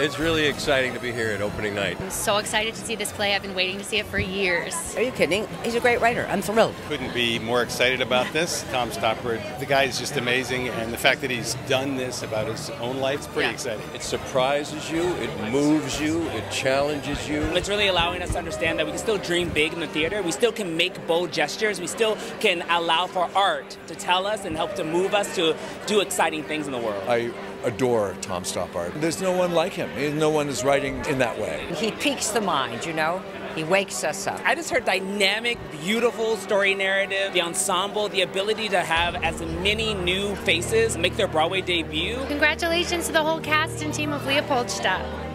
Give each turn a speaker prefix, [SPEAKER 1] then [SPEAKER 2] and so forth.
[SPEAKER 1] It's really exciting to be here at opening night.
[SPEAKER 2] I'm so excited to see this play. I've been waiting to see it for years.
[SPEAKER 3] Are you kidding? He's a great writer. I'm thrilled.
[SPEAKER 4] Couldn't be more excited about this. Tom Stoppard, the guy is just amazing, and the fact that he's done this about his own life is pretty
[SPEAKER 2] Yeah.
[SPEAKER 4] exciting.
[SPEAKER 1] It surprises you, it moves you, it challenges you.
[SPEAKER 5] It's really allowing us to understand that we can still dream big in the theater. We still can make bold gestures. We still can allow for art to tell us and help to move us to do exciting things in the world.
[SPEAKER 6] I adore Tom Stoppard. There's no one like him. No one is writing in that way.
[SPEAKER 3] He piques the mind, you know? He wakes us up.
[SPEAKER 5] I just heard dynamic, beautiful story narrative, the ensemble, the ability to have as many new faces make their Broadway debut.
[SPEAKER 2] Congratulations to the whole cast and team of Leopoldstadt.